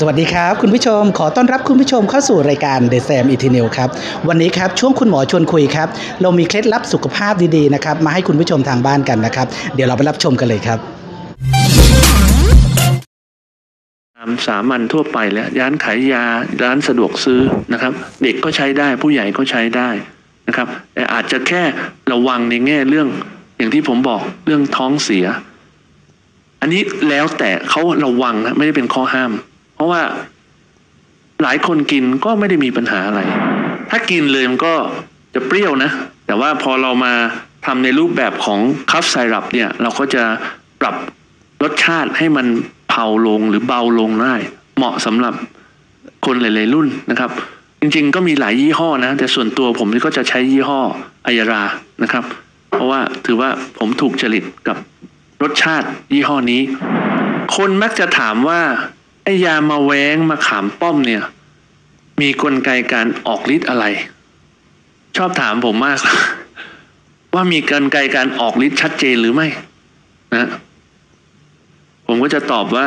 สวัสดีครับ คุณผู้ชม ขอต้อนรับคุณผู้ชมเข้าสู่รายการ The Sam e t i n e l ครับ วันนี้ครับ ช่วงคุณหมอชวนคุยครับ เรามีเคล็ดลับสุขภาพดีๆนะครับ มาให้คุณผู้ชมทางบ้านกันนะครับ เดี๋ยวเราไปรับชมกันเลยครับสามัญทั่วไปแล้วร้านขายยาร้านสะดวกซื้อนะครับ เด็กก็ใช้ได้ผู้ใหญ่ก็ใช้ได้นะครับแต่อาจจะแค่ระวังในแง่เรื่อง อย่างที่ผมบอกเรื่องท้องเสีย อันนี้แล้วแต่เขาระวังนะไม่ได้เป็นข้อห้าม เพราะว่าหลายคนกินก็ไม่ได้มีปัญหาอะไร ถ้ากินเลยมันก็จะเปรี้ยวนะ แต่ว่าพอเรามาทำในรูปแบบของคัฟไซรัปเนี่ยเราก็จะปรับรสชาติให้มันเผาลงหรือเบาลงได้ เหมาะสำหรับคนหลาย ๆ รุ่นนะครับ จริงๆ ก็มีหลายยี่ห้อนะ แต่ส่วนตัวผมก็จะใช้ยี่ห้ออายารานะครับ เพราะว่าถือว่าผมถูกจริตกับรสชาติยี่ห้อนี้ คนมักจะถามว่า ยามาแว้งมาขามป้อมเนี่ย มีกลไกการออกฤทธิ์อะไร ชอบถามผมมาก ว่ามีกลไกการออกฤทธิ์ชัดเจนหรือไม่ นะ ผมก็จะตอบว่า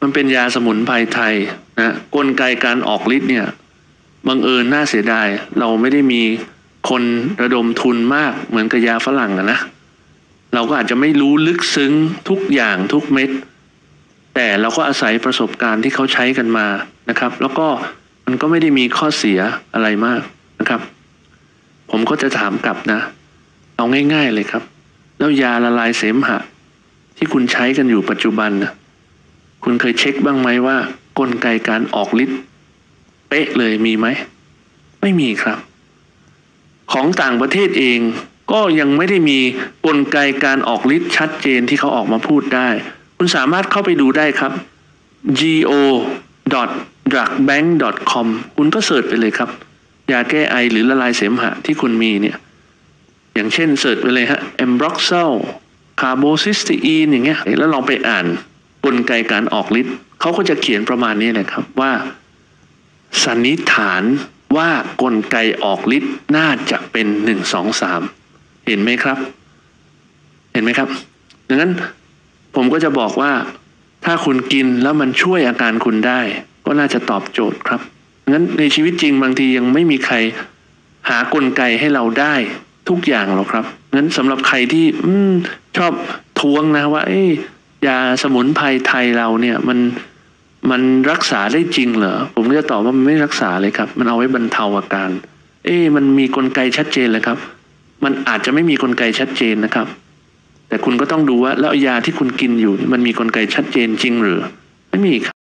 มันเป็นยาสมุนไพรไทยนะกลไกการออกฤทธิ์เนี่ยบังเอิญน่าเสียดาย เราไม่ได้มีคนระดมทุนมากเหมือนกับยาฝรั่งอะนะเราก็อาจจะไม่รู้ลึกซึ้งทุกอย่างทุกเม็ด แต่เราก็อาศัยประสบการณ์ที่เขาใช้กันมานะครับ แล้วก็มันก็ไม่ได้มีข้อเสียอะไรมากนะครับ ผมก็จะถามกลับนะ เอาง่าย ๆเลยครับ แล้วยาละลายเสมหะ ที่คุณใช้กันอยู่ปัจจุบันนะคุณเคยเช็คบ้างไหมว่า กลไกการออกฤทธิ์เป๊ะเลยมีไหม ไม่มีครับ ของต่างประเทศเองก็ยังไม่ได้มีกลไกการออกฤทธิ์ชัดเจนที่เขาออกมาพูดได้ คุณสามารถเข้าไปดูได้ครับ go drugbank com คุณก็เสิร์ชไปเลยครับ ยาแก้ไอหรือละลายเสมหะที่คุณมีเนี่ย อย่างเช่นเสิร์ชไปเลยฮะ m b r o x a l carbocysteine อย่างเงี้ย แล้วลองไปอ่านกลไกการออกฤทธิ์เขาก็จะเขียนประมาณนี้เลยครับว่าสันนิษฐานว่ากลไกออกฤทธิ์น่าจะเป็นหนึ่งสองสามเห็นไหมครับ เห็นไหมครับดังนั้น ผมก็จะบอกว่า ถ้าคุณกินแล้วมันช่วยอาการคุณได้ ก็น่าจะตอบโจทย์ครับงั้นในชีวิตจริงบางทียังไม่มีใครหากลไกให้เราได้ทุกอย่างหรอกครับงั้นสำหรับใครที่อืชอบทวงนะว่าเอ้ยยาสมุนไพรไทยเราเนี่ยมันมันรักษาได้จริงเหรอผมก็จะตอบว่ามันไม่รักษาเลยครับ มันเอาไว้บรรเทาอาการ เอ้มันมีกลไกชัดเจนเลยครับ มันอาจจะไม่มีกลไกชัดเจนนะครับ แต่คุณก็ต้องดูว่าแล้วยาที่คุณกินอยู่มันมีกลไกชัดเจนจริงหรือ ไม่มีครับ